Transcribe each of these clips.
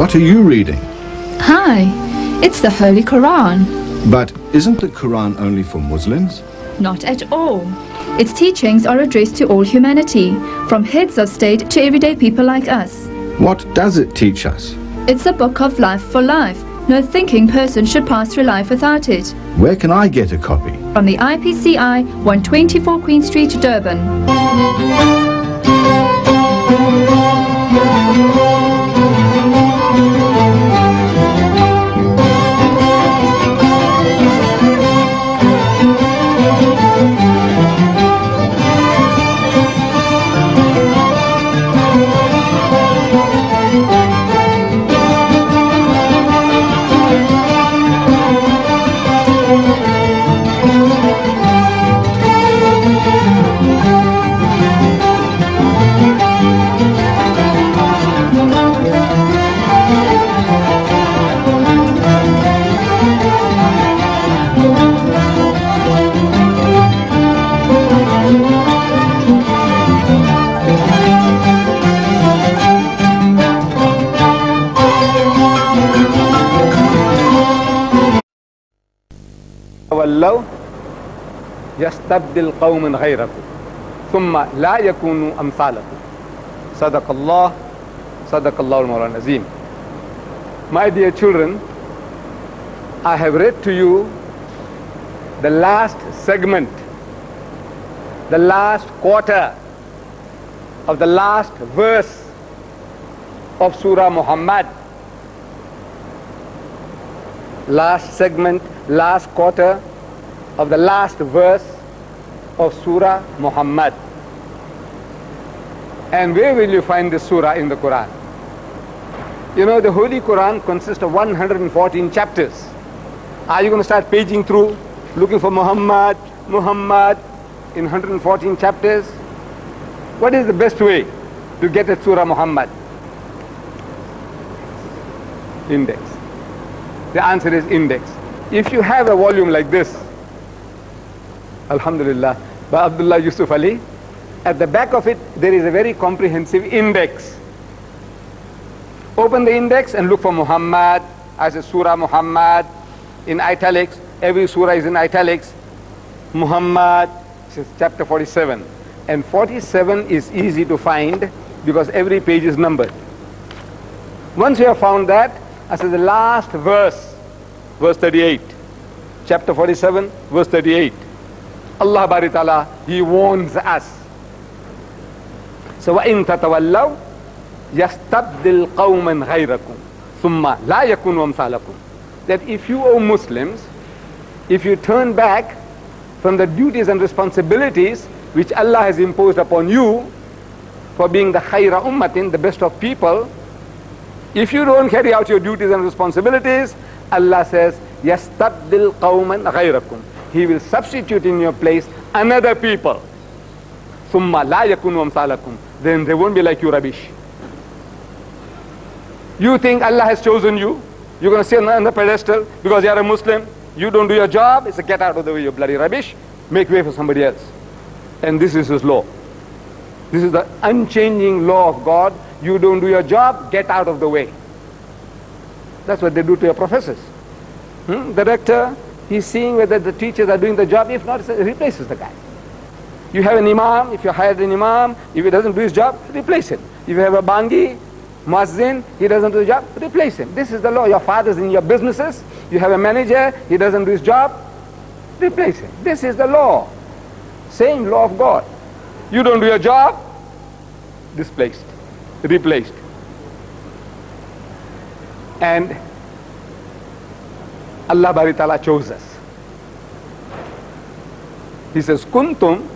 What are you reading? Hi, it's the Holy Quran. But isn't the Quran only for Muslims? Not at all. Its teachings are addressed to all humanity, from heads of state to everyday people like us. What does it teach us? It's a book of life for life. No thinking person should pass through life without it. Where can I get a copy? From the IPCI, 124 Queen Street, Durban. يستبدل قوم غيركم ثم لا يكونوا أمثالكم صدق الله صدق الله المولى العظيم My dear children, I have read to you the last segment, the last quarter of the last verse of Surah Muhammad. Last segment, last quarter of the last verse of Surah Muhammad. And where will you find this surah in the Quran? You know, the Holy Quran consists of 114 chapters. Are you going to start paging through, looking for Muhammad, Muhammad in 114 chapters? What is the best way to get at Surah Muhammad? Index. The answer is index. If you have a volume like this, Alhamdulillah, by Abdullah Yusuf Ali, at the back of it there is a very comprehensive index. Open the index and look for Muhammad as a surah Muhammad in italics. Every surah is in italics. Muhammad, says chapter 47. And 47 is easy to find because every page is numbered. Once you have found that, I said the last verse, verse 38. Chapter 47, verse 38. Allah Bari Ta'ala, He warns us. So وَإِن تَتَوَلَّوْا يستبدل قوما غيركم ثم لا يكونوا أمثالكم that if you O Muslims if you turn back from the duties and responsibilities which Allah has imposed upon you for being the khayra ummatin the best of people if you don't carry out your duties and responsibilities Allah says يستبدل قوما غيركم he will substitute in your place another people. Summa la yakunu amsalakum. Then they won't be like you rubbish. You think Allah has chosen you? You're going to sit on the pedestal because you are a Muslim. You don't do your job. It's a get out of the way, you bloody rubbish. Make way for somebody else. And this is his law. This is the unchanging law of God. You don't do your job, get out of the way. That's what they do to your professors. Hmm? The rector, he's seeing whether the teachers are doing the job. If not, replaces the guy. You have an imam, if you hired an imam, if he doesn't do his job, replace him. If you have a bangi, Muazzin, he doesn't do the job, replace him. This is the law. Your father's in your businesses, you have a manager, he doesn't do his job, replace him. This is the law. Same law of God. You don't do your job, displaced, replaced. And Allah Bari Ta'ala chose us. He says, Kuntum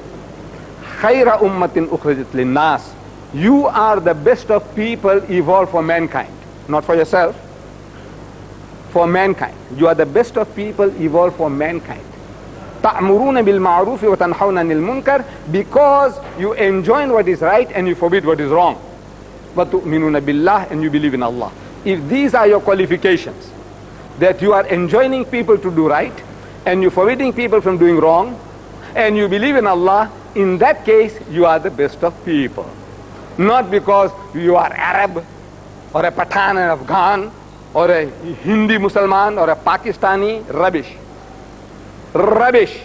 khayra ummatin ukhrijat linnas you are the best of people evolved for mankind, not for yourself, for mankind. You are the best of people evolved for mankind. تأمرون بالمعروف وتنحون عن المنكر because you enjoin what is right and you forbid what is wrong. وتؤمنون بالله and you believe in Allah. If these are your qualifications, that you are enjoining people to do right and you're forbidding people from doing wrong and you believe in Allah, in that case you are the best of people not because you are Arab, or a Pathan in Afghan, or a Hindi Musliman, or a Pakistani, rubbish. Rubbish.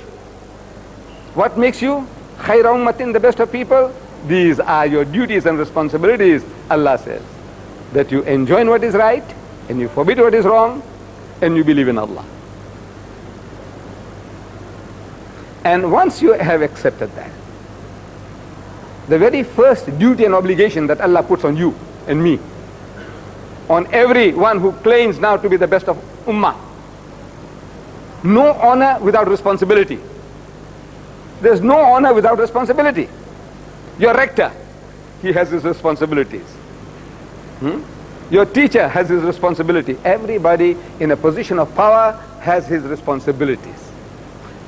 What makes you khayra ummatin, the best of people? These are your duties and responsibilities, Allah says. That you enjoin what is right, and you forbid what is wrong, and you believe in Allah. And once you have accepted that, the very first duty and obligation that Allah puts on you and me, on everyone who claims now to be the best of Ummah, no honor without responsibility. There's no honor without responsibility. Your rector, he has his responsibilities. Hmm? Your teacher has his responsibility. Everybody in a position of power has his responsibilities.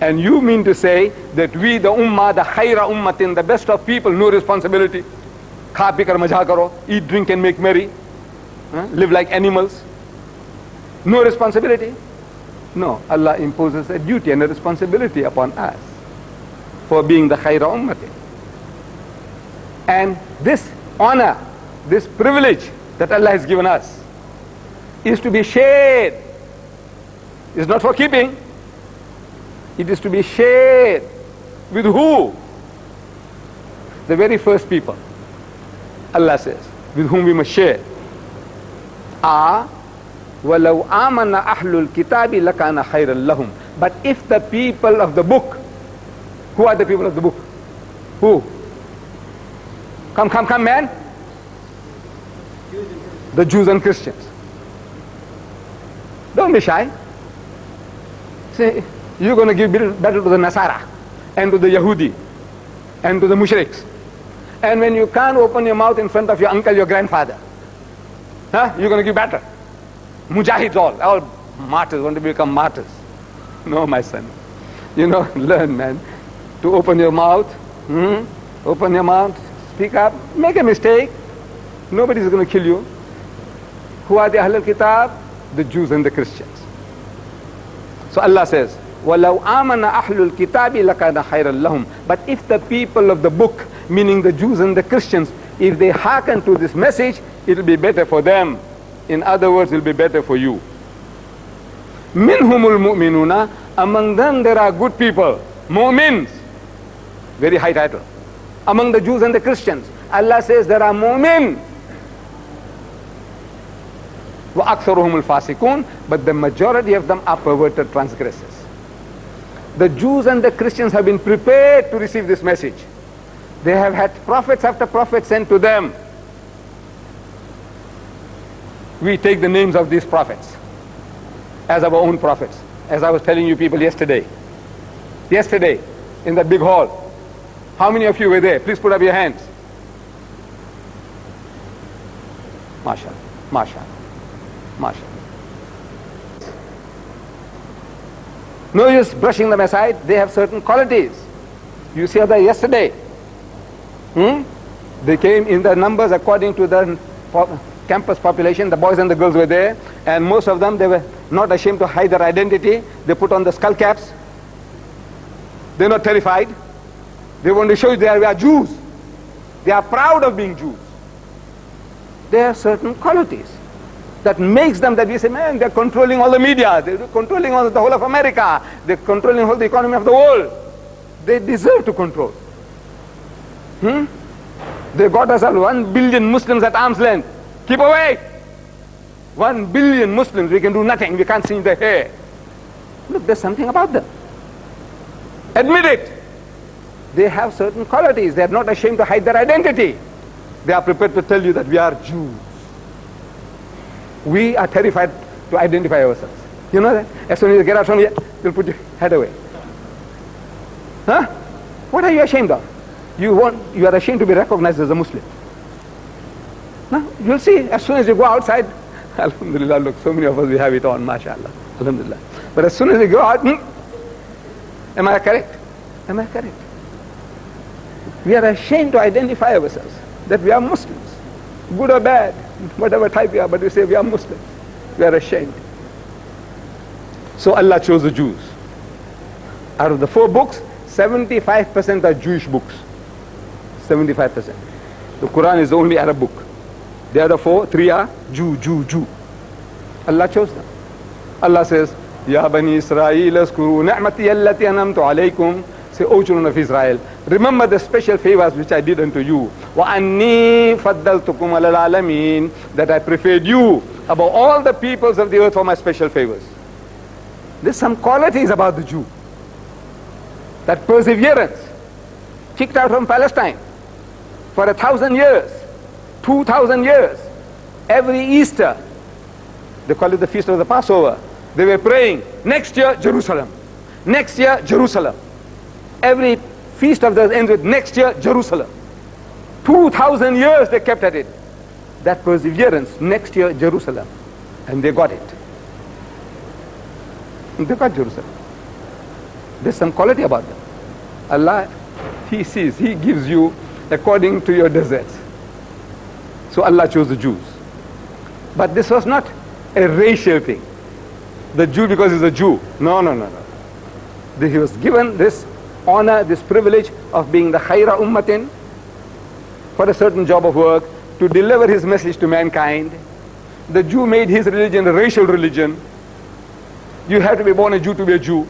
And you mean to say that we, the ummah, the khaira ummatin, the best of people, no responsibility? Kha pi kar maja karo, eat, drink and make merry, huh? live like animals. No responsibility? No, Allah imposes a duty and a responsibility upon us for being the khaira ummatin. And this honor, this privilege that Allah has given us is to be shared. It's not for keeping. It is to be shared. With who? The very first people. Allah says, with whom we must share. Are وَلَوْ آمَنَ أَحْلُ الْكِتَابِ لَكَانَ خَيْرًا لَهُمْ But if the people of the book, who are the people of the book? Who? Come, come, come, man. The Jews and Christians. Don't be shy. Say, you're going to give battle to the Nasara and to the Yahudi and to the Mushriks. And when you can't open your mouth in front of your uncle, your grandfather, huh? you're going to give battle. Mujahids all, all martyrs, want to become martyrs. No, my son. You know, learn, man, to open your mouth, hmm? open your mouth, speak up, make a mistake. Nobody's going to kill you. Who are the Ahlul Kitab? The Jews and the Christians. So Allah says, وَلَوْ آمَنَ أَحْلُ الْكِتَابِ لَكَانَ خَيْرًا لَهُمْ But if the people of the book, meaning the Jews and the Christians, if they hearken to this message, it will be better for them. In other words, it will be better for you. مِنْهُمُ الْمُؤْمِنُونَ Among them there are good people, mu'mins. Very high title. Among the Jews and the Christians, Allah says there are mu'min. وَأَكْثَرُهُمُ الْفَاسِقُونَ But the majority of them are perverted transgressors. The Jews and the Christians have been prepared to receive this message. They have had prophets after prophets sent to them. We take the names of these prophets as our own prophets, as I was telling you people yesterday. Yesterday, in that big hall. How many of you were there? Please put up your hands. MashaAllah, MashaAllah, No use brushing them aside. They have certain qualities. You see that yesterday. Hmm? They came in the numbers according to the po campus population. The boys and the girls were there. And most of them, they were not ashamed to hide their identity. They put on the skull caps. They're not terrified. They want to show you they are, we are Jews. They are proud of being Jews. They are certain qualities that makes them that we say, man, they're controlling all the media, they're controlling all the whole of America, they're controlling all the economy of the world. They deserve to control. Hmm? They got us all one billion Muslims at arm's length. Keep away. One billion Muslims, we can do nothing, we can't see their hair. Look, there's something about them. Admit it. They have certain qualities. They are not ashamed to hide their identity. They are prepared to tell you that we are Jews. We are terrified to identify ourselves. You know that? As soon as you get out from here, you'll put your head away. Huh? What are you ashamed of? You want you are ashamed to be recognized as a Muslim. No? You'll see as soon as you go outside, Alhamdulillah, look, so many of us we have it on, mashallah. Alhamdulillah. But as soon as you go out, hmm, am I correct? Am I correct? We are ashamed to identify ourselves that we are Muslims, good or bad, whatever type we are, but we say we are Muslims. We are ashamed. So Allah chose the Jews. Out of the four books, 75% are Jewish books. 75%. The Quran is the only Arab book. The other four, three are Jew, Jew, Jew. Allah chose them. Allah says, Ya Bani Israel, askuru ni'mati allati anamtu alaykum. Say, O children of Israel, remember the special favors which I did unto you. That I preferred you above all the peoples of the earth for my special favors. There's some qualities about the Jew. That perseverance. Kicked out from Palestine for a thousand years, two thousand years. Every Easter, they call it the feast of the Passover. They were praying, next year, Jerusalem. Next year, Jerusalem. Every feast of theirs ends with next year, Jerusalem. 2,000 years they kept at it. That perseverance, next year, Jerusalem. And they got it. And they got Jerusalem. There's some quality about them. Allah, He sees, He gives you according to your deserts. So Allah chose the Jews. But this was not a racial thing. The Jew because he's a Jew. No, no, no, no. He was given this honor, this privilege of being the khaira ummatin for a certain job of work to deliver his message to mankind. The Jew made his religion a racial religion. You have to be born a Jew to be a Jew.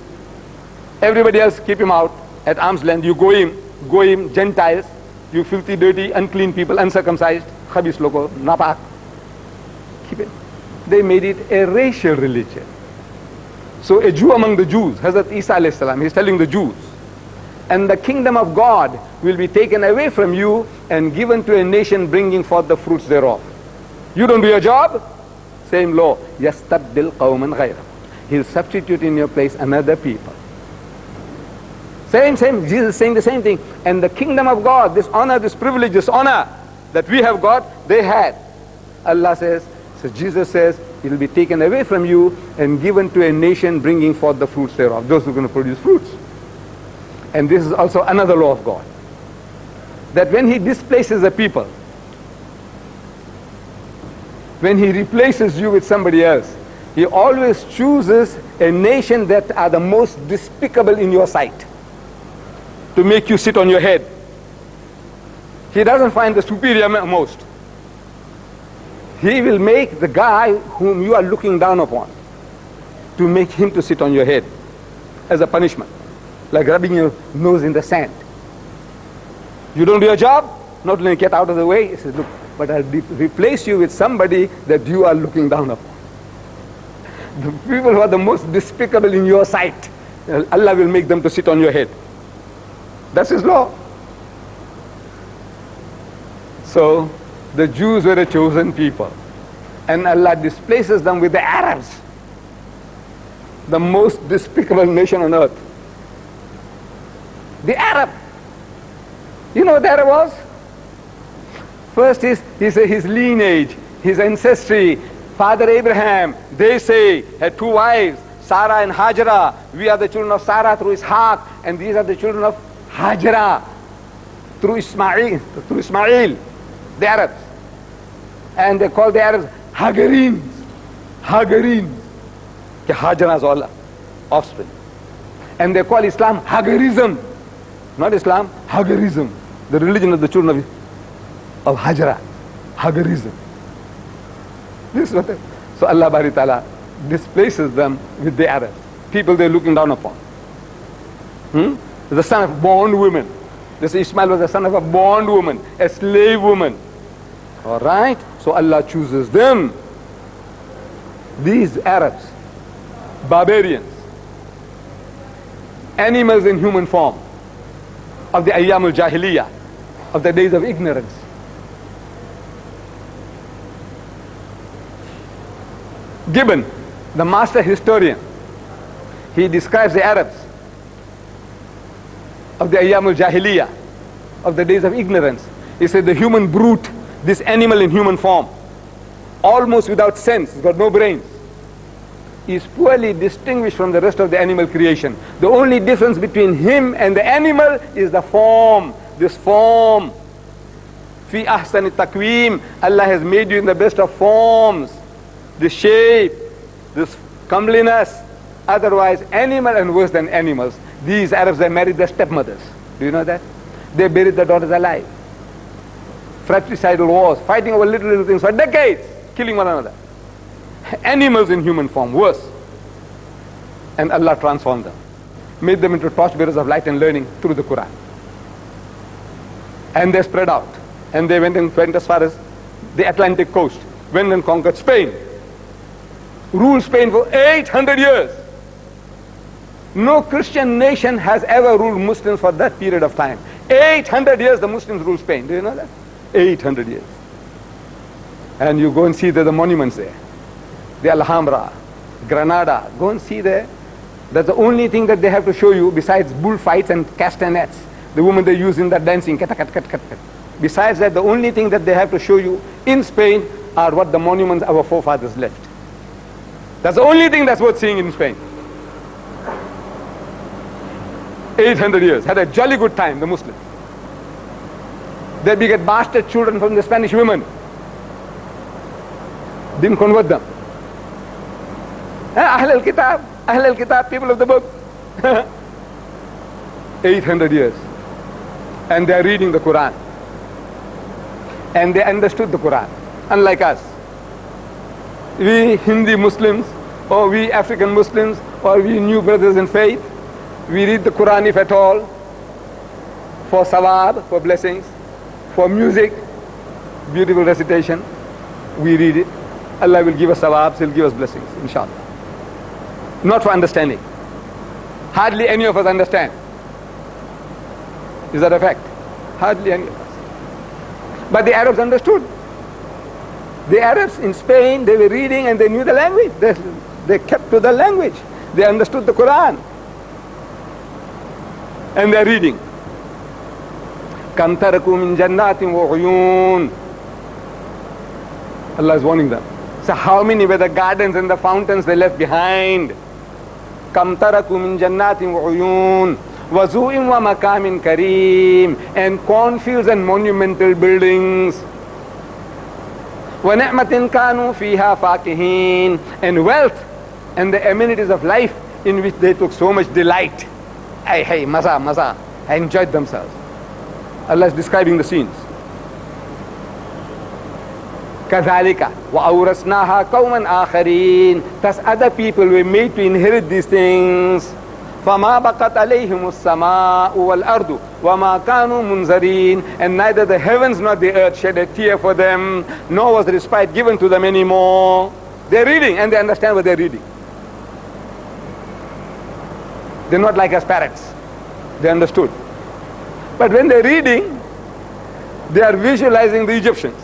Everybody else keep him out at arm's length. You go him, go him, Gentiles, you filthy, dirty, unclean people, uncircumcised, khabis loco, napak. Keep it. They made it a racial religion. So a Jew among the Jews, Hazrat Isa alayhi salam, he's telling the Jews, and the kingdom of God will be taken away from you and given to a nation bringing forth the fruits thereof. You don't do your job? Same law. يَسْتَبْدِلْ قَوْمًا غَيْرَهُ He'll substitute in your place another people. Same, same. Jesus is saying the same thing. And the kingdom of God, this honor, this privilege, this honor that we have got, they had. Allah says, so Jesus says, it will be taken away from you and given to a nation bringing forth the fruits thereof. Those who are going to produce fruits. And this is also another law of God. That when he displaces a people, when he replaces you with somebody else, he always chooses a nation that are the most despicable in your sight to make you sit on your head. He doesn't find the superior most. He will make the guy whom you are looking down upon to make him to sit on your head as a punishment, like rubbing your nose in the sand. You don't do your job, not only get out of the way, he says, look, but I'll replace you with somebody that you are looking down upon. The people who are the most despicable in your sight, Allah will make them to sit on your head. That's his law. So the Jews were a chosen people. And Allah displaces them with the Arabs, the most despicable nation on earth. The Arab. You know what the Arab was? First is his, his lineage, his ancestry. Father Abraham, they say, had two wives, Sarah and Hajara. We are the children of Sarah through Ishaq, and these are the children of Hajara through Ismail, through Ismail, the Arabs. And they call the Arabs Hagarins. Hagarins. Hajara's all offspring. And they call Islam Hagarism. Not Islam, Hagarism. The religion of the children of, of Hajara. Hagarism. This is what they, so Allah Bari Ta'ala displaces them with the Arabs. People they're looking down upon. Hmm? The son of bond woman. This Ismail was the son of a bond woman, a slave woman. All right? So Allah chooses them. These Arabs, barbarians, animals in human form, of the Ayyam al-Jahiliyyah, of the days of ignorance. Gibbon, the master historian, he describes the Arabs of the Ayyam al-Jahiliyyah, of the days of ignorance. He said the human brute, this animal in human form, almost without sense, he's got no brains, is poorly distinguished from the rest of the animal creation. The only difference between him and the animal is the form, this form. Fi ahsan takwim, Allah has made you in the best of forms, the shape, this comeliness. Otherwise, animal and worse than animals. These Arabs, they married their stepmothers. Do you know that? They buried their daughters alive. fratricidal wars, fighting over little, little things for decades, killing one another. Animals in human form, worse. And Allah transformed them, made them into torchbearers of light and learning through the Quran. And they spread out. And they went, and went as far as the Atlantic coast, went and conquered Spain, ruled Spain for 800 years. No Christian nation has ever ruled Muslims for that period of time. 800 years the Muslims ruled Spain. Do you know that? 800 years. And you go and see the, the monuments there. The Alhambra, Granada. Go and see there. That's the only thing that they have to show you besides bullfights and castanets. The women they use in that dancing. Kat, kat, kat, kat. Besides that, the only thing that they have to show you in Spain are what the monuments our forefathers left. That's the only thing that's worth seeing in Spain. 800 years. Had a jolly good time, the Muslims. They beget bastard children from the Spanish women. Didn't convert them. Eh, Ahl al-Kitab, Ahl al-Kitab, people of the book. 800 years. And they are reading the Quran. And they understood the Quran, unlike us. We Hindi Muslims, or we African Muslims, or we new brothers in faith, we read the Quran if at all, for sawab, for blessings, for music, beautiful recitation, we read it. Allah will give us sawabs, He'll give us blessings, inshallah Not for understanding. Hardly any of us understand. Is that a fact? Hardly any of us. But the Arabs understood. The Arabs in Spain, they were reading and they knew the language. They, they kept to the language. They understood the Quran. And they're reading. كم تركوا من جنات وعيون Allah is warning them. So how many were the gardens and the fountains they left behind? كم تركوا من جنات وعيون وزوء ومكام كريم and cornfields and monumental buildings ونعمة كانوا فيها فاكهين and wealth and the amenities of life in which they took so much delight. Hey, hey, maza, maza. I enjoyed themselves. Allah is describing the scenes. كذلك وأورثناها قوما آخرين Thus other people were made to inherit these things فما بقت عليهم السماء والأرض وما كانوا منذرين and neither the heavens nor the earth shed a tear for them nor was respite given to them anymore they're reading and they understand what they're reading they're not like us parrots they understood but when they're reading they are visualizing the Egyptians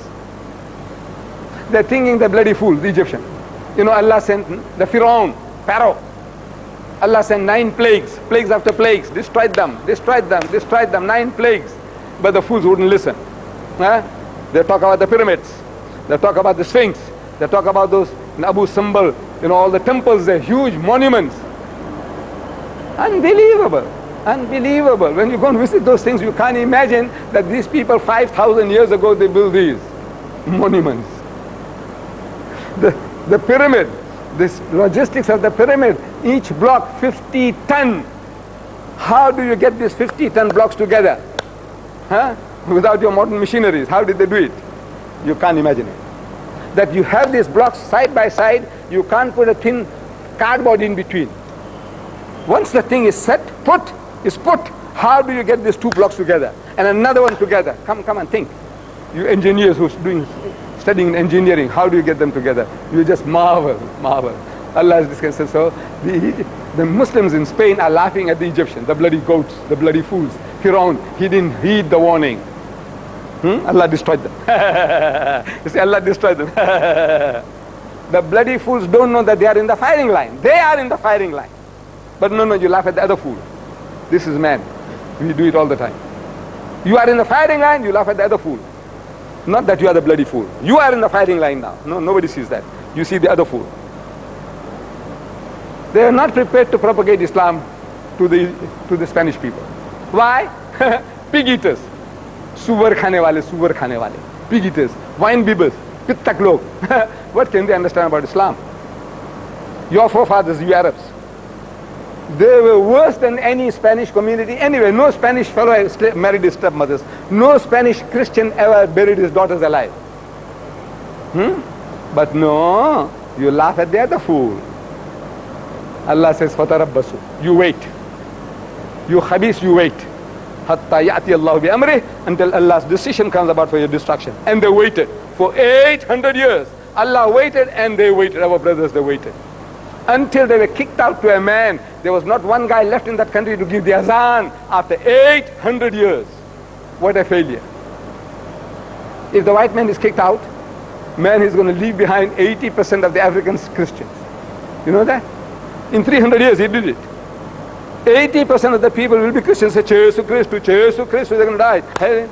they're thinking the bloody fool, the Egyptian. You know, Allah sent the Pharaoh, Pharaoh. Allah sent nine plagues, plagues after plagues, destroyed them, destroyed them, destroyed them, nine plagues. But the fools wouldn't listen. Huh? They talk about the pyramids, they talk about the Sphinx, they talk about those Abu Simbel, you know, all the temples, the huge monuments. Unbelievable, unbelievable. When you go and visit those things, you can't imagine that these people 5,000 years ago, they built these monuments the, the pyramid, this logistics of the pyramid, each block 50 ton. How do you get these 50 ton blocks together? Huh? Without your modern machineries, how did they do it? You can't imagine it. That you have these blocks side by side, you can't put a thin cardboard in between. Once the thing is set, put, is put, how do you get these two blocks together? And another one together? Come, come and think. You engineers who's doing studying engineering, how do you get them together? You just marvel, marvel. Allah is discussing. So the, the Muslims in Spain are laughing at the Egyptians, the bloody goats, the bloody fools. Firaun, he didn't heed the warning. Hmm? Allah destroyed them. you see, Allah destroyed them. the bloody fools don't know that they are in the firing line. They are in the firing line. But no, no, you laugh at the other fool. This is man. We do it all the time. You are in the firing line, you laugh at the other fool. Not that you are the bloody fool. You are in the fighting line now. No, nobody sees that. You see the other fool. They are not prepared to propagate Islam to the, to the Spanish people. Why? Pig eaters. Suvar khane wale, suvar khane wale. Pig eaters. Wine bibbers. Pittak log. what can they understand about Islam? Your forefathers, you Arabs. They were worse than any Spanish community. Anyway, no Spanish fellow married his stepmothers. No Spanish Christian ever buried his daughters alive. Hmm? But no, you laugh at the other fool. Allah says, فَتَرَبَّسُ You wait. You khabis, you wait. حَتَّى يَأْتِي اللَّهُ بِأَمْرِهِ Until Allah's decision comes about for your destruction. And they waited for 800 years. Allah waited and they waited. Our brothers, they waited. Until they were kicked out to a man. there was not one guy left in that country to give the azan after 800 years. What a failure. If the white man is kicked out, man is going to leave behind 80% of the African Christians. You know that? In 300 years, he did it. 80% of the people will be Christians, say, Jesu Christu, Jesu Christu, they're going to die. Hey.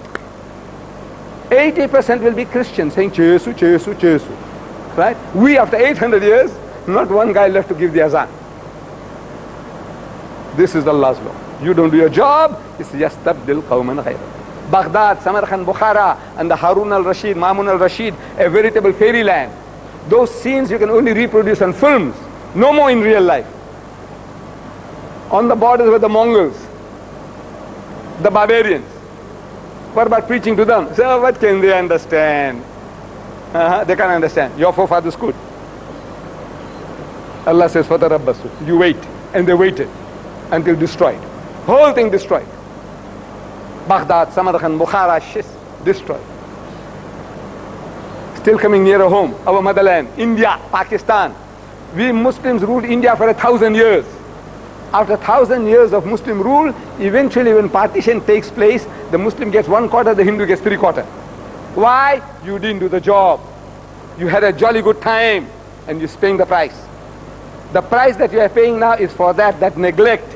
80% will be Christians saying, Jesu, Jesu, Jesu. Right? We, after 800 years, not one guy left to give the azan. This is Allah's law. You don't do your job, it's yastabdil qawman ghayra. Baghdad, Samarkand, Bukhara, and the Harun al-Rashid, Mamun al-Rashid, a veritable fairyland. Those scenes you can only reproduce on films, no more in real life. On the borders were the Mongols, the barbarians. What about preaching to them? So what can they understand? Uh-huh, they can't understand. Your forefathers could. Allah says, فَتَرَبَّسُ You wait. And they waited until destroyed. Whole thing destroyed. Baghdad, Samarkand, Bukhara, Shis, destroyed. Still coming nearer home, our motherland, India, Pakistan. We Muslims ruled India for a thousand years. After a thousand years of Muslim rule, eventually when partition takes place, the Muslim gets one quarter, the Hindu gets three quarter. Why? You didn't do the job. You had a jolly good time and you're paying the price. The price that you are paying now is for that, that neglect.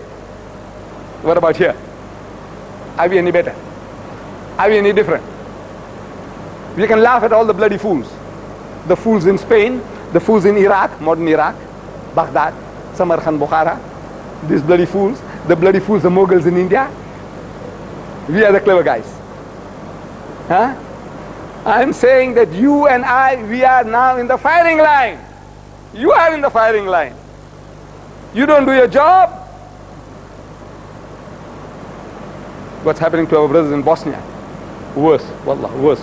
What about here? Are we any better? Are we any different? We can laugh at all the bloody fools. The fools in Spain, the fools in Iraq, modern Iraq, Baghdad, Samarkand, Bukhara, these bloody fools, the bloody fools, the Mughals in India. We are the clever guys. Huh? I'm saying that you and I, we are now in the firing line. You are in the firing line. You don't do your job. What's happening to our brothers in Bosnia? Worse, wallah, worse.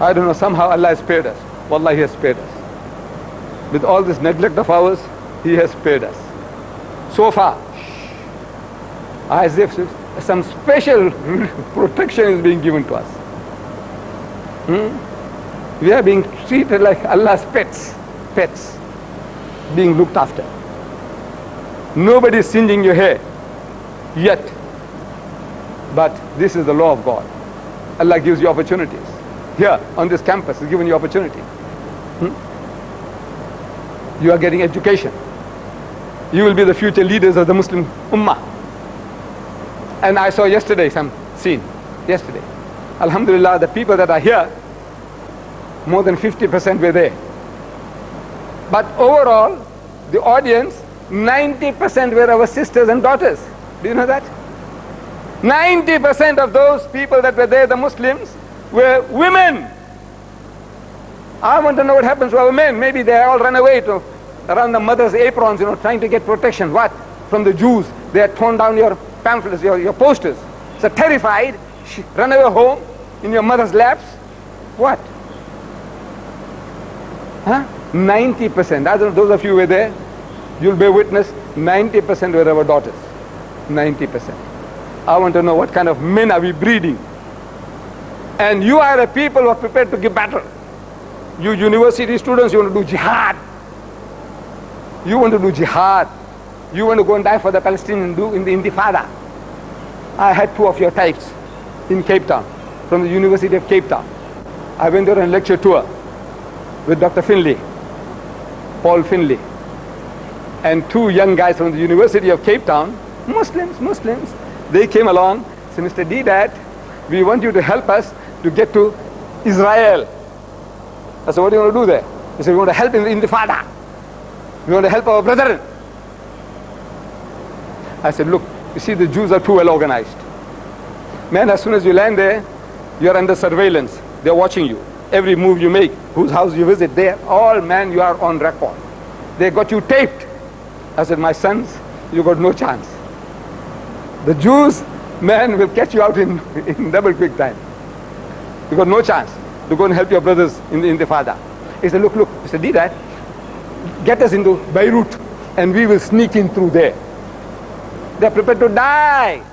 I don't know, somehow Allah has spared us. Wallah, He has spared us. With all this neglect of ours, He has spared us. So far, as if some special protection is being given to us. Hmm? We are being treated like Allah's pets, pets, being looked after. Nobody is singeing your hair yet. But this is the law of God. Allah gives you opportunities. Here, on this campus, He's given you opportunity. Hmm? You are getting education. You will be the future leaders of the Muslim Ummah. And I saw yesterday some scene, yesterday. Alhamdulillah, the people that are here, more than 50% were there. But overall, the audience, 90% were our sisters and daughters. Do you know that? 90% of those people that were there, the Muslims, were women. I want to know what happens to our men. Maybe they all run away to around the mother's aprons, you know, trying to get protection. What? From the Jews. They had torn down your pamphlets, your, your posters. So terrified, she run away home in your mother's laps. What? Huh? 90%. I don't know, those of you who were there, you'll bear witness, 90% were our daughters. 90%. I want to know what kind of men are we breeding. And you are a people who are prepared to give battle. You university students, you want to do jihad. You want to do jihad. You want to go and die for the Palestinians do in the Intifada. I had two of your types in Cape Town, from the University of Cape Town. I went there on a lecture tour with Dr. Findley, Paul Findley, and two young guys from the University of Cape Town, Muslims, Muslims. They came along, said, Mr. Deedat, we want you to help us to get to Israel. I said, what do you want to do there? He said, we want to help in the Intifada. We want to help our brethren. I said, look, you see the Jews are too well organized. Man, as soon as you land there, you're under surveillance. They're watching you. Every move you make, whose house you visit, they are all, man, you are on record. They got you taped. I said, my sons, you got no chance. The Jews, man, will catch you out in, in double quick time. You got no chance to go and help your brothers in the Intifada. He said, look, look. He said, do that. Get us into Beirut and we will sneak in through there. They're prepared to die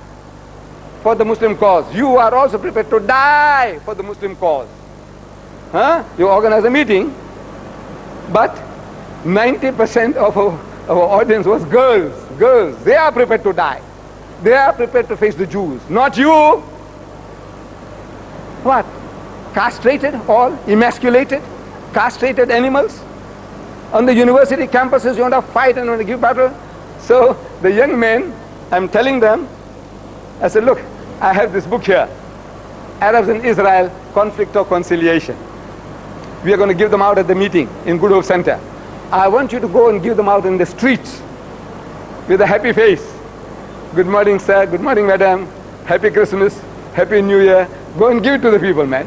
for the Muslim cause. You are also prepared to die for the Muslim cause. Huh? You organize a meeting, but 90% of our, our audience was girls. Girls. They are prepared to die. They are prepared to face the Jews. Not you. What? Castrated all? Emasculated? Castrated animals? On the university campuses, you want to fight and want to give battle? So the young men, I'm telling them, I said, look, I have this book here, Arabs in Israel, Conflict or Conciliation. We are going to give them out at the meeting in Good Hope Center. I want you to go and give them out in the streets with a happy face. Good morning, sir. Good morning, madam. Happy Christmas. Happy New Year. Go and give it to the people, man.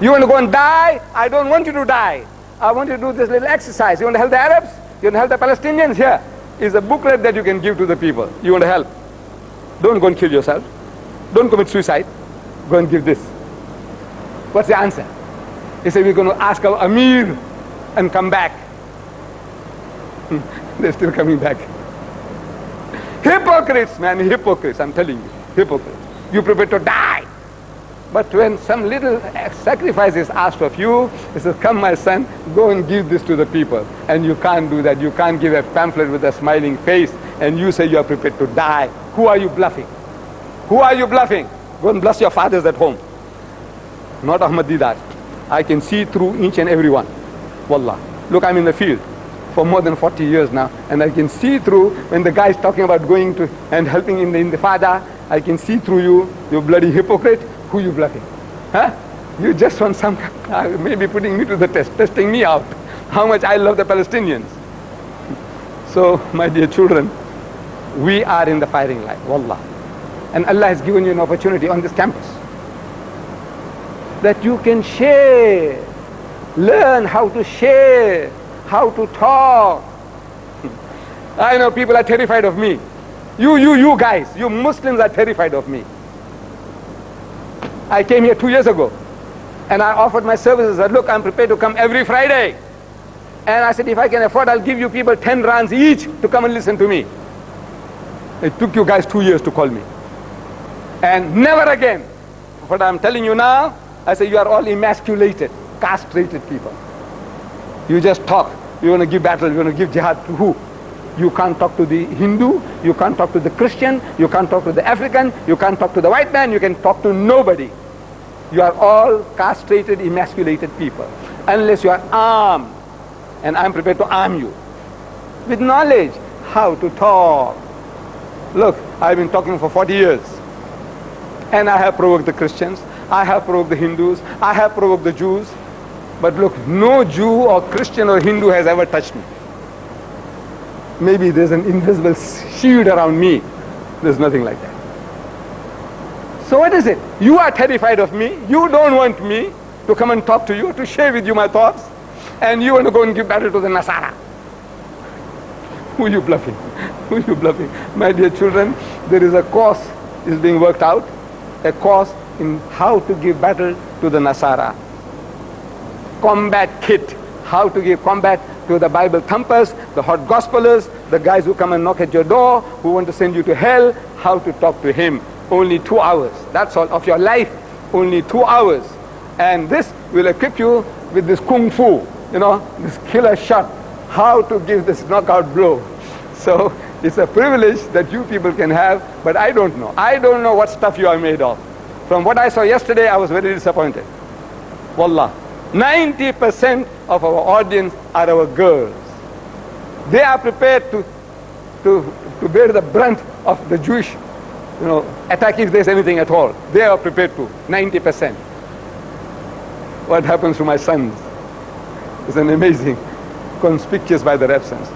You want to go and die? I don't want you to die. I want you to do this little exercise. You want to help the Arabs? You want to help the Palestinians? Here is a booklet that you can give to the people. You want to help? Don't go and kill yourself. Don't commit suicide. Go and give this. What's the answer? He said, we're going to ask our Amir and come back. They're still coming back. Hypocrites, man, hypocrites, I'm telling you. Hypocrites. You prepare to die. But when some little sacrifice is asked of you, he says, come my son, go and give this to the people. And you can't do that. You can't give a pamphlet with a smiling face and you say you are prepared to die. Who are you bluffing? Who are you bluffing? Go and bless your fathers at home. Not Ahmad Deedat. I can see through each and every one. Wallah. Look, I'm in the field for more than 40 years now, and I can see through when the guy is talking about going to and helping in the, in the father, I can see through you, you bloody hypocrite, who you bluffing? Huh? You just want some, uh, maybe putting me to the test, testing me out, how much I love the Palestinians. So, my dear children, we are in the firing line, wallah. And Allah has given you an opportunity on this campus that you can share, learn how to share, how to talk. I know people are terrified of me. You, you, you guys, you Muslims are terrified of me. I came here two years ago and I offered my services. I said, look, I'm prepared to come every Friday. And I said, if I can afford, I'll give you people 10 rands each to come and listen to me. It took you guys two years to call me. And never again. What I'm telling you now, I say you are all emasculated, castrated people. You just talk. You want to give battle, you want to give jihad to who? You can't talk to the Hindu, you can't talk to the Christian, you can't talk to the African, you can't talk to the white man, you can talk to nobody. You are all castrated, emasculated people. Unless you are armed, and I'm prepared to arm you with knowledge how to talk. Look, I've been talking for 40 years, and I have provoked the Christians, I have provoked the Hindus, I have provoked the Jews, but look, no Jew or Christian or Hindu has ever touched me. Maybe there's an invisible shield around me. There's nothing like that. So what is it? You are terrified of me. You don't want me to come and talk to you, to share with you my thoughts. And you want to go and give battle to the Nasara. Who are you bluffing? Who are you bluffing? My dear children, there is a course is being worked out. A course in how to give battle to the Nasara. Combat kit. How to give combat to the Bible thumpers, the hot gospelers, the guys who come and knock at your door, who want to send you to hell, how to talk to him. Only two hours. That's all of your life. Only two hours. And this will equip you with this kung fu, you know, this killer shot, how to give this knockout blow. So it's a privilege that you people can have, but I don't know. I don't know what stuff you are made of. From what I saw yesterday, I was very disappointed. Wallah. 90% of our audience are our girls. They are prepared to, to, to bear the brunt of the Jewish you know, attack if there's anything at all. They are prepared to, 90%. What happens to my sons is an amazing, conspicuous by their absence.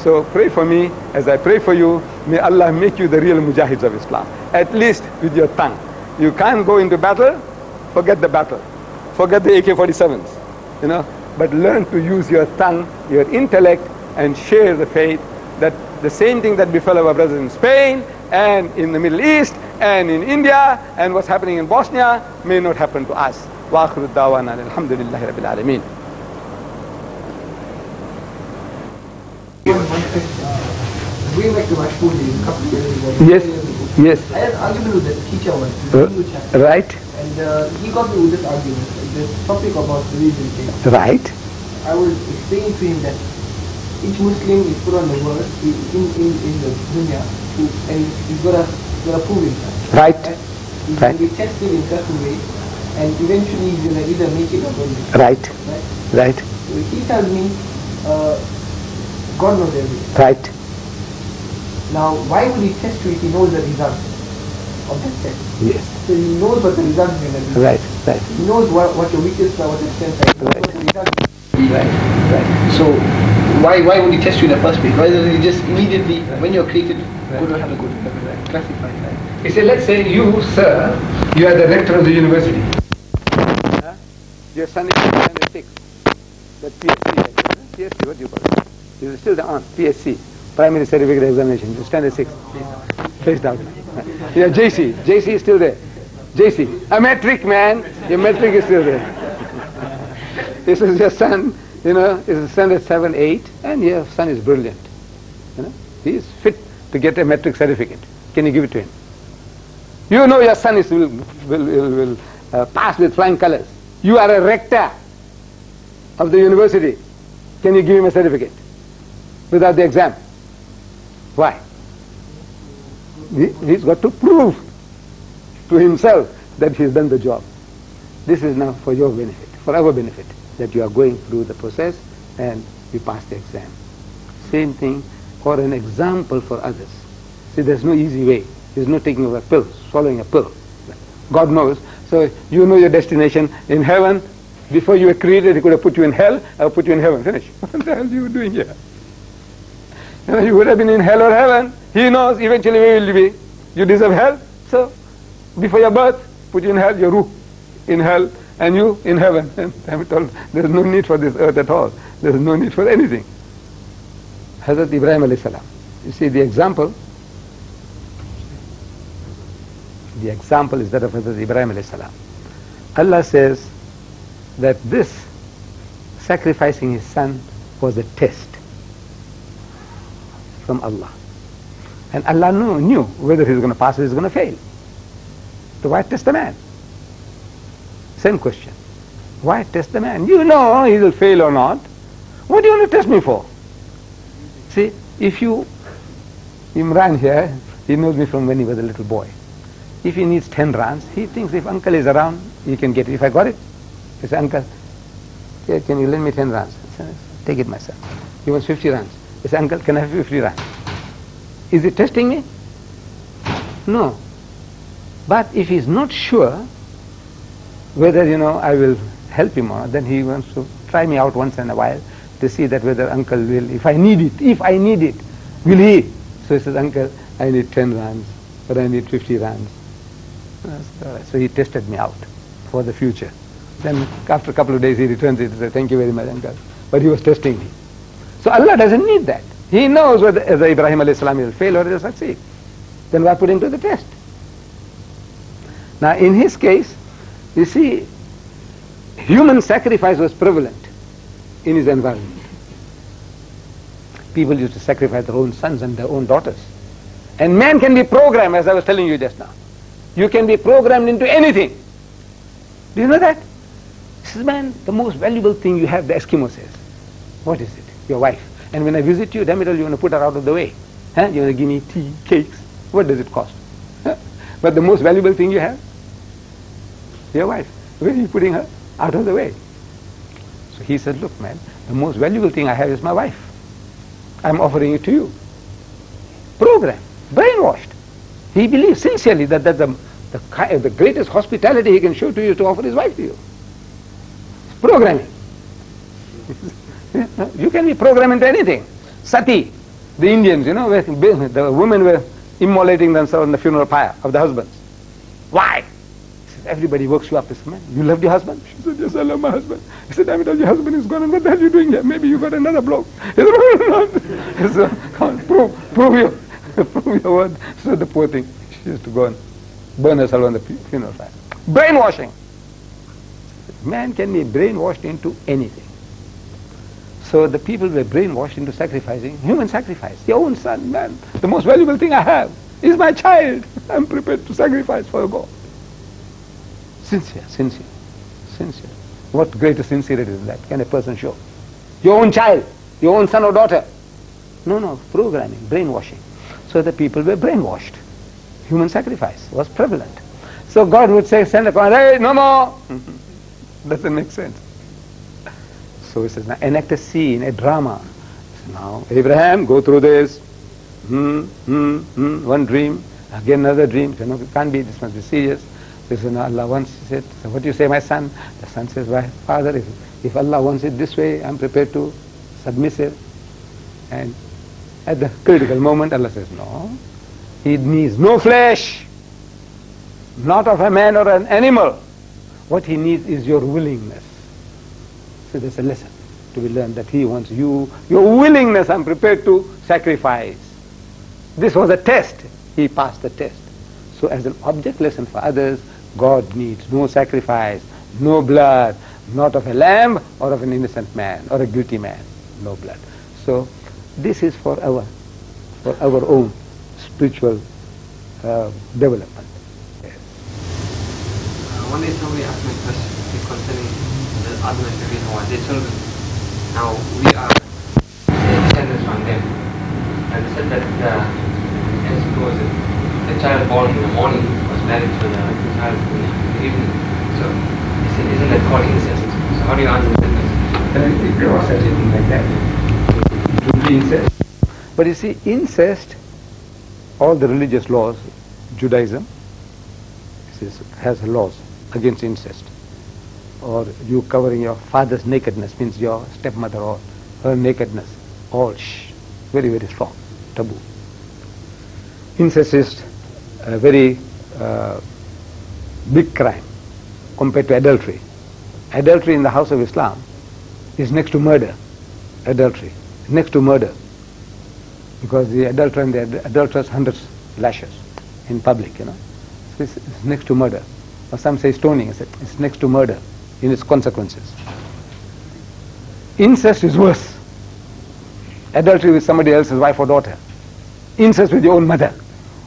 So pray for me as I pray for you. May Allah make you the real mujahids of Islam, at least with your tongue. You can't go into battle, forget the battle. Forget the AK-47s, you know. But learn to use your tongue, your intellect and share the faith that the same thing that befell our brothers in Spain and in the Middle East and in India and what's happening in Bosnia may not happen to us. وآخر الدعوانا الحمد لله رب العالمين. Going back to my school days, a couple of years ago. Yes, yes. I had an argument with the teacher once, Uh, the Hindu chap, Right, and uh, he got me with this argument, this topic about religion thing. right, I was explaining to him that each Muslim is put on the world in, in, in, the dunya to, and he's got to prove himself. right, He's Right. going to be tested in certain ways, and eventually he's going to either make it or don't make it. right, Right? right, So he tells me, uh, God knows everything. right. Now, why would he test you if he knows the result Yes, So he knows what the result is going to be. right, right, He knows what, what your weaknesses are, what your strengths are. He what the result is. right, right. So why why would he test you in the first place? Why doesn't he just immediately, when you're created, good or have a good, classify right? You see, let's say you, sir, you are the rector of the university. Your son is standard six. That PSC, right? PSC, what do you call it? You're still the PSC, Primary Certificate Examination, standard six. Face down. Yeah, JC, JC is still there. JC, a matric man, your matric is still there. this is your son, you know, is standard seven, eight, and your son is brilliant. You know, he is fit to get a matric certificate. Can you give it to him? You know your son is will, will, will, will uh, pass with flying colors. You are a rector of the university. Can you give him a certificate without the exam? Why? He, he's got to prove to himself that he's done the job. This is now for your benefit, for our benefit, that you are going through the process and you pass the exam. Same thing for an example for others. See, there's no easy way. There's no taking of a pill, swallowing a pill. God knows. So you know your destination in heaven. Before you were created, He could have put you in hell or put you in heaven. Finish. What the hell are you doing here? You, know, you would have been in hell or heaven. He knows eventually where will be. You deserve hell. So before your birth, put you in hell, your ruh in hell, and you in heaven. And I'm told there's no need for this earth at all. There's no need for anything. Hazrat Ibrahim alayhi salam. You see the example. The example is that of Hazrat Ibrahim alayhi salam. Allah says that this sacrificing his son was a test from Allah. And Allah knew, knew whether he was going to pass or he was going to fail. So why test the man? Same question. Why test the man? You know he will fail or not. What do you want to test me for? See, if you, Imran here, he knows me from when he was a little boy. If he needs 10 rands, he thinks if uncle is around, he can get it. If I got it, he says, uncle, can you lend me 10 rands? I said, Take it myself. He wants 50 rands. He says, uncle, can I have 50 rands? Is he testing me? No. But if he's not sure whether, you know, I will help him or not, then he wants to try me out once in a while to see that whether uncle will, if I need it, if I need it, will he? So he says, uncle, I need 10 rands, but I need 50 rands. So he tested me out for the future. Then after a couple of days he returns it and says, thank you very much, uncle. But he was testing me. So Allah doesn't need that. He knows whether Ibrahim alayhi salam will fail or will succeed. Then why put him to the test? Now in his case, you see, human sacrifice was prevalent in his environment. People used to sacrifice their own sons and their own daughters. And man can be programmed, as I was telling you just now. You can be programmed into anything. Do you know that? This is, man, the most valuable thing you have, the Eskimo says. What is it? Your wife. And when I visit you, damn it all, you want to put her out of the way. Huh? You want to give me tea, cakes. What does it cost? Huh? But the most valuable thing you have? Your wife. Where are you putting her? Out of the way. So he said, look man, the most valuable thing I have is my wife. I'm offering it to you. Program. Brainwashed. He believes sincerely that that's the, the, the greatest hospitality he can show to you is to offer his wife to you. It's programming. you can be programmed into anything. Sati, the Indians, you know, the women were immolating themselves in the funeral pyre of the husbands. Why? He says, Everybody works you up. This man, you loved your husband? She said, Yes, I love my husband. He said, damn it, your husband is gone, and what the hell are you doing here? Maybe you got another bloke. He said, no, no, no. prove, prove your, prove your word. So the poor thing, she used to go and burn herself on the funeral fire. Brainwashing. Man can be brainwashed into anything. So the people were brainwashed into sacrificing human sacrifice. Their own son, man, the most valuable thing I have is my child. I'm prepared to sacrifice for God. Sincere, sincere, sincere. What greater sincerity than that can a person show? Your own child, your own son or daughter. No, no, programming, brainwashing. So the people were brainwashed. Human sacrifice was prevalent. So God would say, send a command, hey, no more. Doesn't make sense. So he says, now enact a scene, a drama. Now, Abraham, go through this. Hmm, hmm, hmm, one dream, again another dream. So, no, it can't be, this must be serious. So he no, Allah wants it. So what do you say, my son? The son says, why, father, if, if Allah wants it this way, I'm prepared to submissive. And at the critical moment, Allah says, no. He needs no flesh, not of a man or an animal. What he needs is your willingness. So there's a lesson to be learned that he wants you, your willingness, I'm prepared to sacrifice. This was a test. He passed the test. So as an object lesson for others, God needs no sacrifice, no blood, not of a lamb or of an innocent man or a guilty man, no blood. So this is for our, for our own spiritual uh, development. Uh, one day somebody asked me a question concerning the Adam and Nabi Hawa, their children. Now we are descendants from them. And they said that uh, as suppose the child born in the morning was married to the child in the evening. So he said, isn't that called incest? So how do you answer that question? If such a thing like that, it would be incest. But you see, incest, all the religious laws, Judaism has laws against incest. Or you covering your father's nakedness means your stepmother or her nakedness. All shh, very, very strong, taboo. Incest is a very uh, big crime compared to adultery. Adultery in the house of Islam is next to murder. Adultery, next to murder. Because the adulterer and the adulteress hundreds lashes in public, you know. So it's, it's next to murder. Or some say stoning, it's next to murder in its consequences. Incest is worse. Adultery with somebody else's wife or daughter. Incest with your own mother,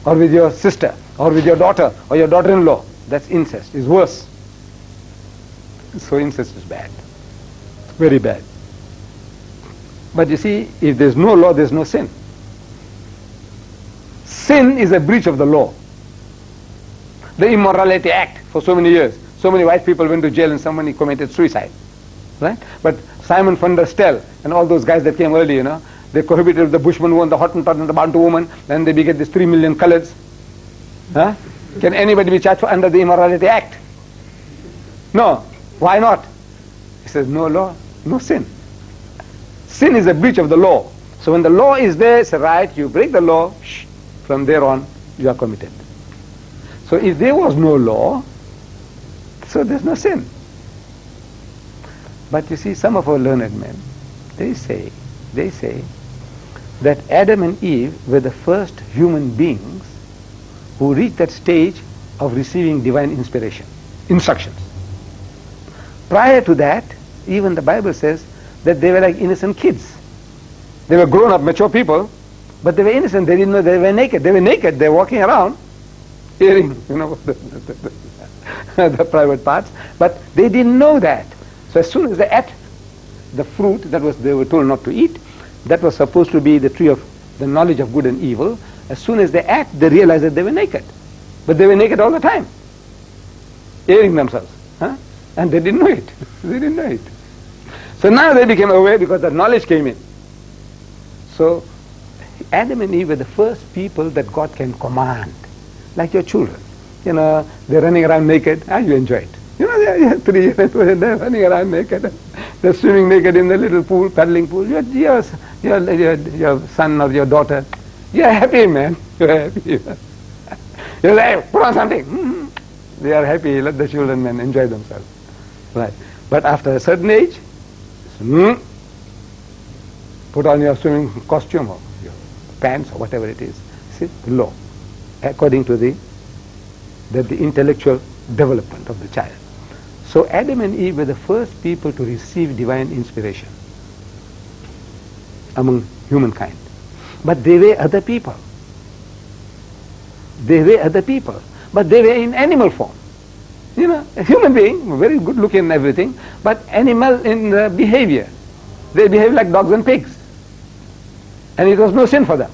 or with your sister, or with your daughter, or your daughter-in-law. That's incest, is worse. So incest is bad. Very bad. But you see, if there's no law, there's no sin. Sin is a breach of the law. The Immorality Act for so many years. So many white people went to jail and somebody committed suicide. Right? But Simon van der Stel and all those guys that came early, you know, they prohibited the Bushman woman, the Hottentot and the Bantu woman, then they beget these three million coloreds. Huh? Can anybody be charged for under the Immorality Act? No. Why not? He says, no law, no sin. Sin is a breach of the law. So when the law is there, it's a right, you break the law, shh, from there on, you are committed. So if there was no law, so there's no sin. But you see, some of our learned men, they say, they say that Adam and Eve were the first human beings who reached that stage of receiving divine inspiration, instructions. Prior to that, even the Bible says that they were like innocent kids. They were grown up, mature people, but they were innocent. They didn't know they were naked. They were naked. They were walking around, hearing, you know, the, private parts. But they didn't know that. So as soon as they ate the fruit that was they were told not to eat, that was supposed to be the tree of the knowledge of good and evil. As soon as they ate, they realized that they were naked. But they were naked all the time, airing themselves. Huh? And they didn't know it. they didn't know it. So now they became aware because the knowledge came in. So Adam and Eve were the first people that God can command, like your children. You know, they're running around naked, and ah, you enjoy it. You know, they're three they're running around naked. They're swimming naked in the little pool, paddling pool. You're, you're, you're, your son or your daughter, you're happy, man. You're happy. You're like, put on something. Mm-hmm. They are happy. Let the children, man, enjoy themselves. Right. But after a certain age, hmm, put on your swimming costume or your pants or whatever it is. See, law, according to the, the, the intellectual development of the child. So Adam and Eve were the first people to receive divine inspiration among humankind. But they were other people. They were other people. But they were in animal form. You know, a human being, very good looking and everything, but animal in uh, behavior. They behave like dogs and pigs. And it was no sin for them.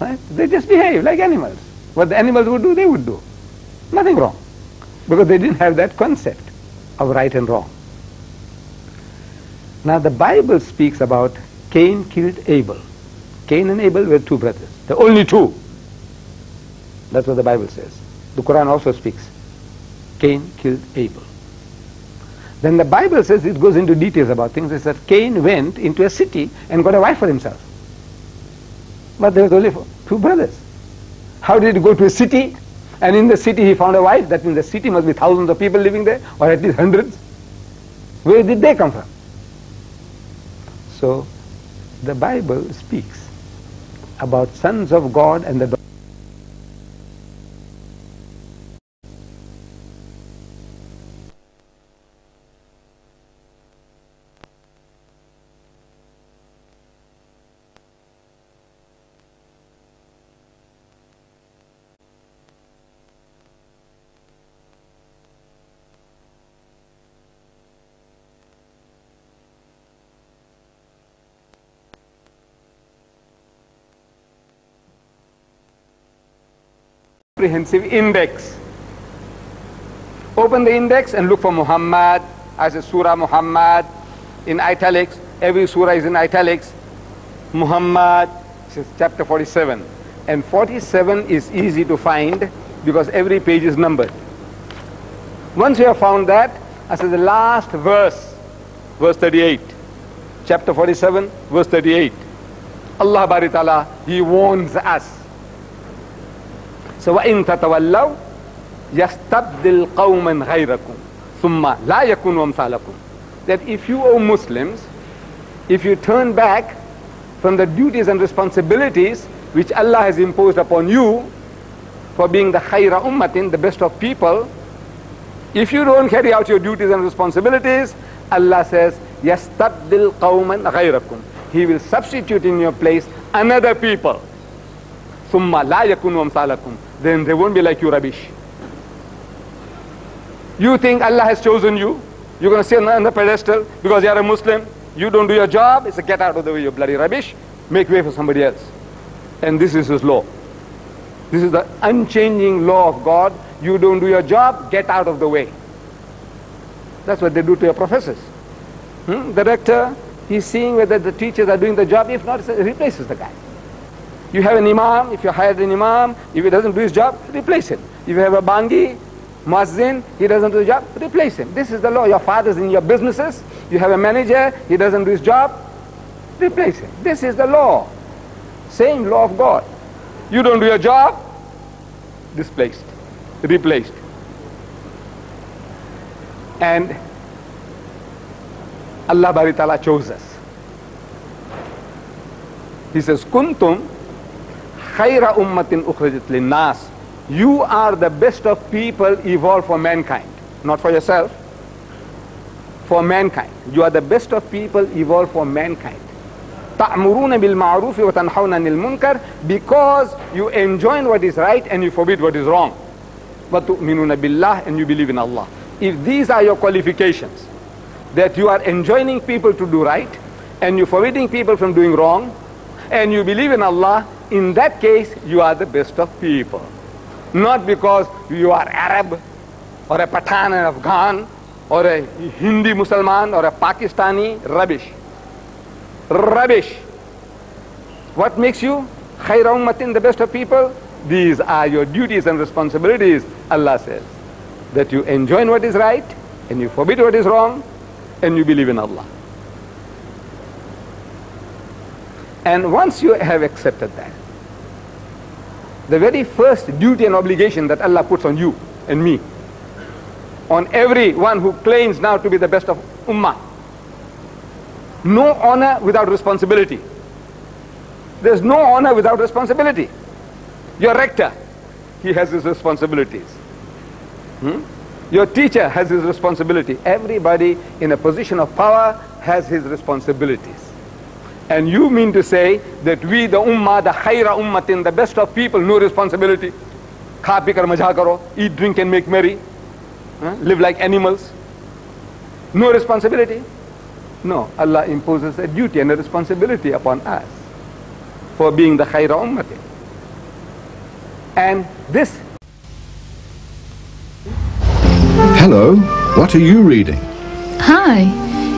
Right? They just behave like animals. What the animals would do, they would do. Nothing wrong. Because they didn't have that concept of right and wrong. Now the Bible speaks about Cain killed Abel. Cain and Abel were two brothers. The only two. That's what the Bible says. The Quran also speaks. Cain killed Abel. Then the Bible says it goes into details about things. It says Cain went into a city and got a wife for himself. But there was only two brothers. How did he go to a city? And in the city he found a wife. That means the city must be thousands of people living there, or at least hundreds. Where did they come from? So the Bible speaks about sons of God and the comprehensive index. Open the index and look for Muhammad as a surah Muhammad in italics. Every surah is in italics. Muhammad, is chapter 47. And 47 is easy to find because every page is numbered. Once you have found that, I said the last verse, verse 38, chapter 47, verse 38. Allah Baritala, He warns us وإن تتولوا يستبدل قوما غيركم ثم لا يكونوا أمثالكم that if you O Muslims if you turn back from the duties and responsibilities which Allah has imposed upon you for being the khayra ummatin the best of people if you don't carry out your duties and responsibilities Allah says يستبدل قوما غيركم he will substitute in your place another people Summa la yakunu amsalakum. Then they won't be like you rubbish. You think Allah has chosen you? You're going to sit on the pedestal because you are a Muslim. You don't do your job. It's a get out of the way, you bloody rubbish. Make way for somebody else. And this is his law. This is the unchanging law of God. You don't do your job, get out of the way. That's what they do to your professors. Hmm? The rector, he's seeing whether the teachers are doing the job. If not, he replaces the guy. You have an imam, if you hired an imam, if he doesn't do his job, replace him. If you have a bangi, muazzin, he doesn't do his job, replace him. This is the law. Your father's in your businesses, you have a manager, he doesn't do his job, replace him. This is the law. Same law of God. You don't do your job, displaced, replaced. And Allah Baritala chose us. He says, Kuntum خیر امت اخرجت لناس you are the best of people evolved for mankind not for yourself for mankind you are the best of people evolved for mankind تعمرون بالمعروف و تنہون عن المنکر because you enjoin what is right and you forbid what is wrong وتؤمنون بالله and you believe in Allah if these are your qualifications that you are enjoining people to do right and you forbidding people from doing wrong and you believe in Allah in that case, you are the best of people. Not because you are Arab or a Pathan and Afghan or a Hindi Muslim or a Pakistani, rubbish. Rubbish. What makes you khayra ummatin, the best of people? These are your duties and responsibilities, Allah says. That you enjoin what is right and you forbid what is wrong and you believe in Allah. And once you have accepted that, the very first duty and obligation that Allah puts on you and me on everyone who claims now to be the best of ummah. No honor without responsibility. There's no honor without responsibility. Your rector, he has his responsibilities. Hmm? Your teacher has his responsibility. Everybody in a position of power has his responsibilities. And you mean to say that we, the ummah, the khaira ummatin, the best of people, no responsibility. Karo, eat, drink and make merry. Huh? Live like animals. No responsibility. No, Allah imposes a duty and a responsibility upon us for being the khaira ummatin. And this... Hello, what are you reading? Hi,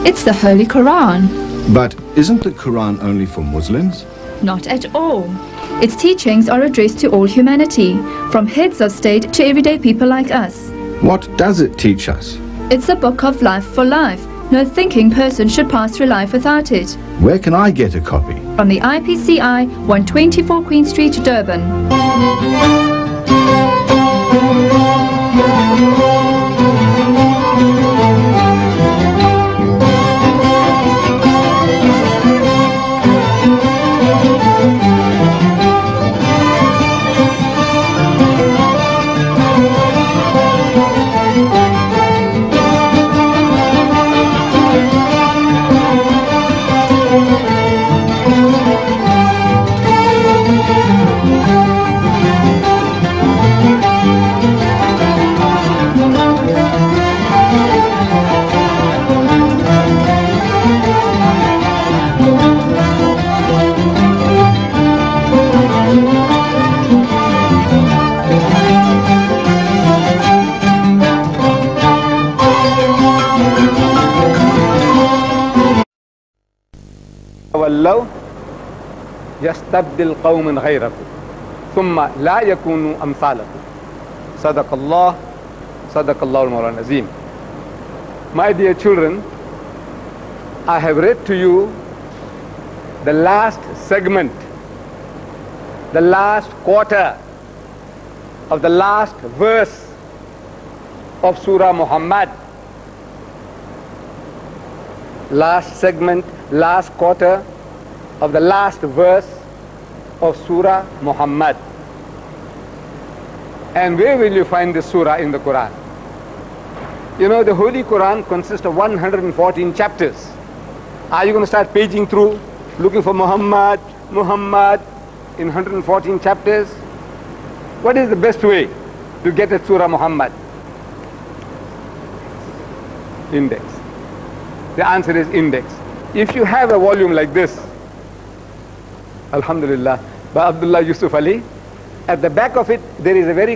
it's the Holy Quran. But isn't the Quran only for Muslims? Not at all. Its teachings are addressed to all humanity, from heads of state to everyday people like us. What does it teach us? It's a book of life for life. No thinking person should pass through life without it. Where can I get a copy? From the IPCI, 124 Queen Street, Durban. يستبدل قوم غيركم ثم لا يكونوا أمثالكم صدق الله صدق الله المولى العظيم My dear children, I have read to you the last segment, the last quarter of the last verse of Surah Muhammad. Last segment, last quarter of the last verse of Surah Muhammad. And where will you find this surah in the Quran? You know, the Holy Quran consists of 114 chapters. Are you going to start paging through, looking for Muhammad, Muhammad in 114 chapters? What is the best way to get at Surah Muhammad? Index. The answer is index. If you have a volume like this, Alhamdulillah, by Abdullah Yusuf Ali, at the back of it there is a very